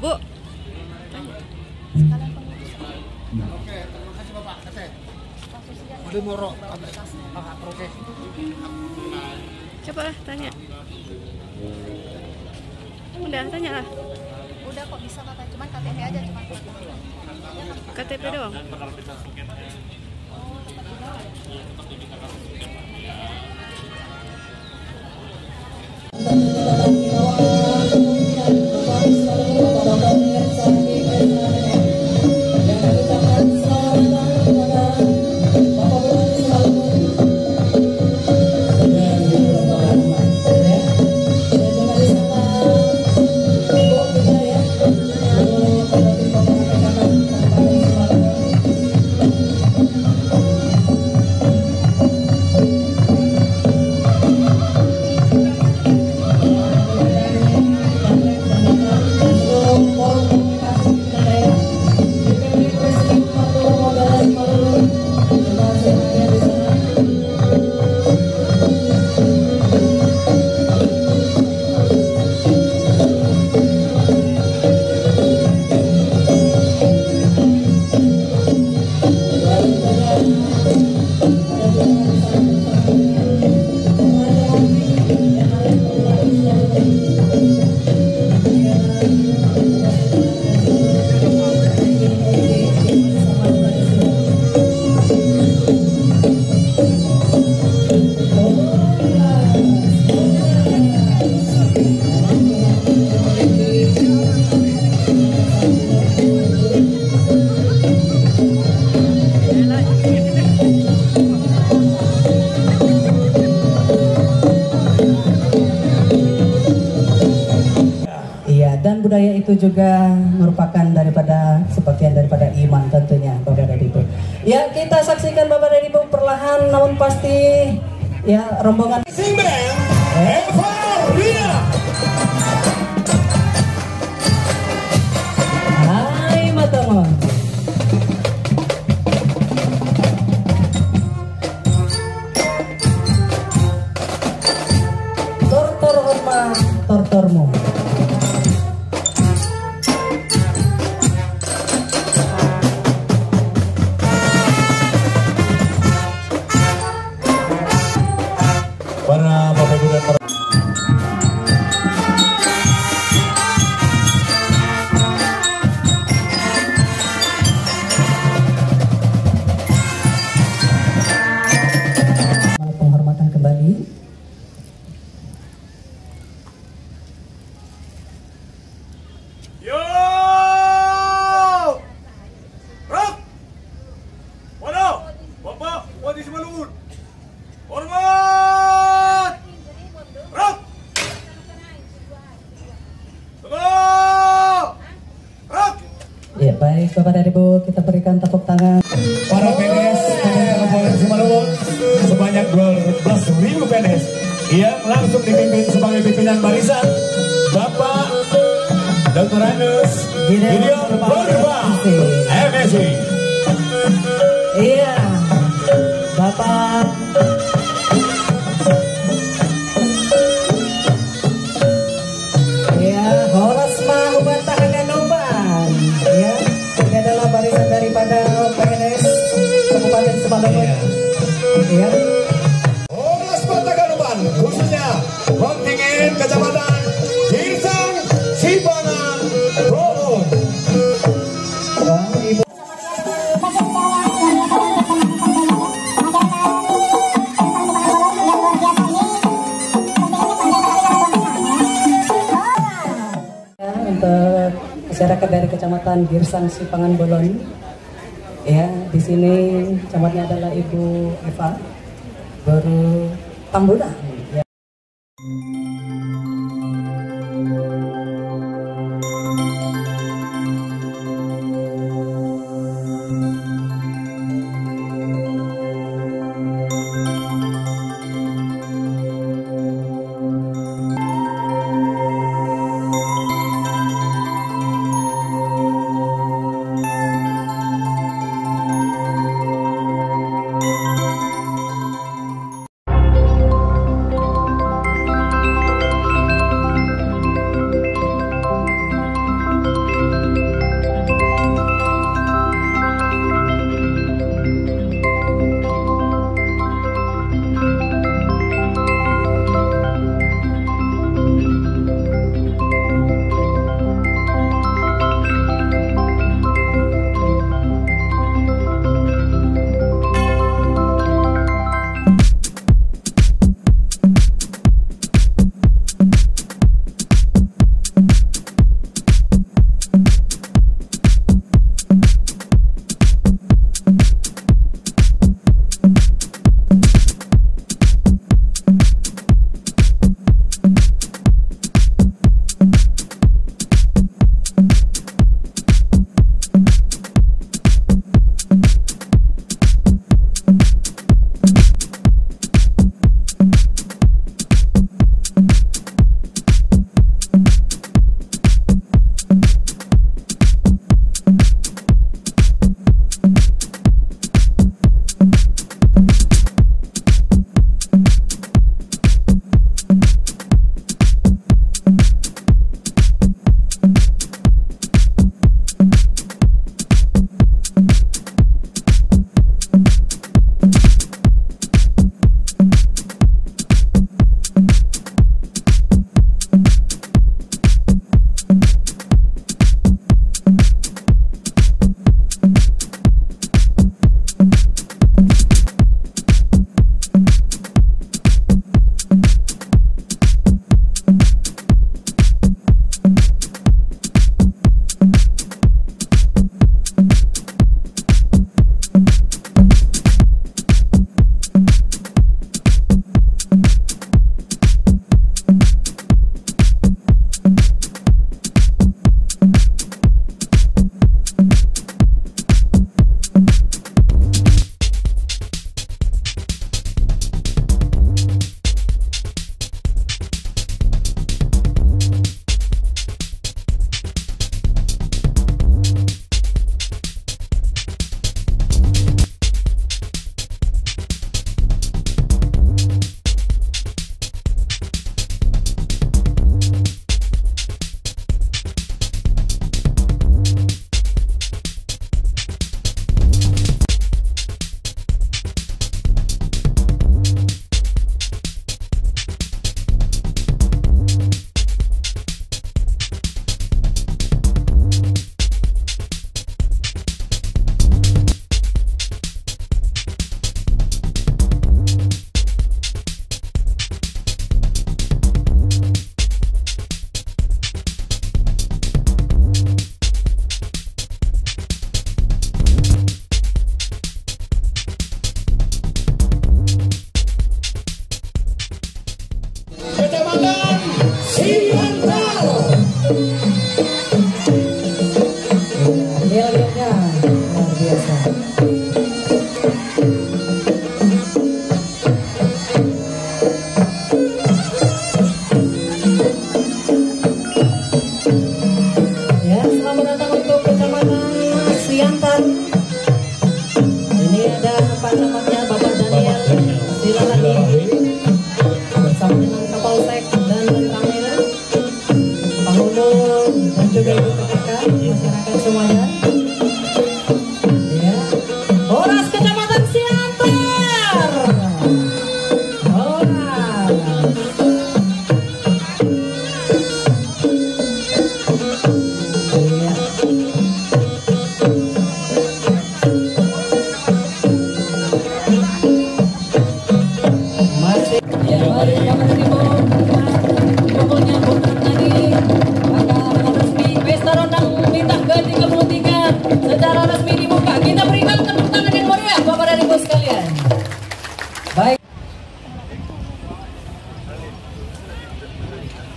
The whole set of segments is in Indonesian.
Bu. Oke, terima kasih Bapak. Kasih. Boleh moro. Oke. Coba lah tanya. Udah tanya lah. Udah kok bisa Bapak, cuman KTP aja cuman. KTP doang. Oh, penerbitan suket. Oh, itu juga merupakan daripada sebagian daripada iman tentunya, Bapak dan Ibu. Ya, kita saksikan Bapak dan Ibu perlahan namun pasti ya rombongan Sing baik Bapak dan Ibu kita berikan tepuk tangan. Para PNS Kabupaten Simalungun sebanyak 12 ribu PNS yang langsung dipimpin sebagai pimpinan barisan Bapak Dr. Anus Gideon Purba MSI. Daripada PNS Kabupaten Semalungun. Iya. Ormas Pataganuban khususnya kontingen kecamatan Girsang Sibangan Ya, untuk masyarakat dari Kecamatan Girsang Sipangan Bolon. Ya, di sini camatnya adalah Ibu Eva baru Tambulan.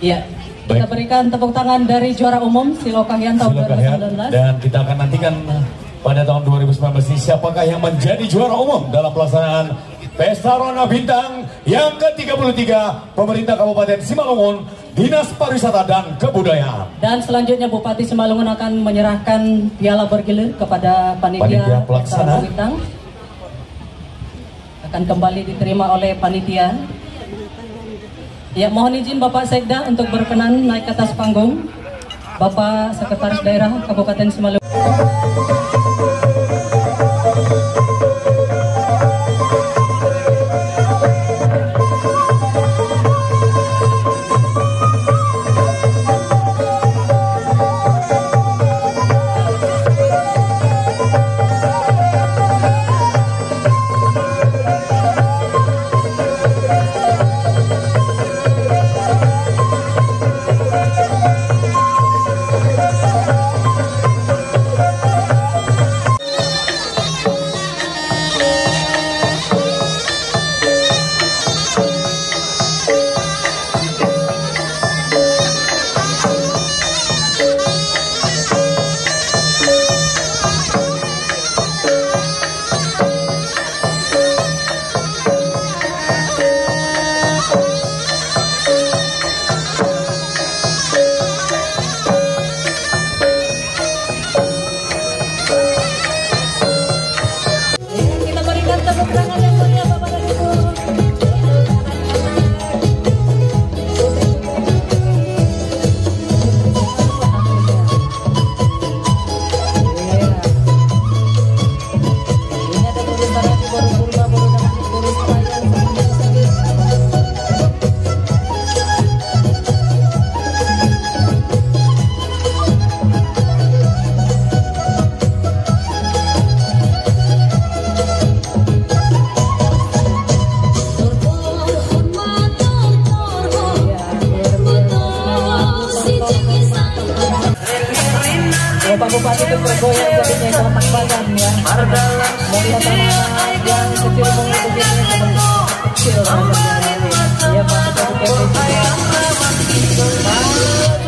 Ya. Ya, kita berikan tepuk tangan dari juara umum Silo Kahyan tahun Silakan ya. 2019. Dan kita akan nantikan pada tahun 2019 ini siapakah yang menjadi juara umum dalam pelaksanaan Pesta Rona Bintang yang ke-33 Pemerintah Kabupaten Simalungun, Dinas Pariwisata dan Kebudayaan. Dan selanjutnya Bupati Simalungun akan menyerahkan piala bergilir kepada Panitia panitia pelaksana. Bintang. Akan kembali diterima oleh panitia. Ya, mohon izin Bapak Sekda untuk berkenan naik ke atas panggung. Bapak Sekretaris Daerah Kabupaten Simalungun. Bapak Bupati itu bergoyang jadinya kotak badan ya. Melihat anak yang kecil mungkin begini kecil rasanya. Ya Pak DPRD juga.